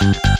you.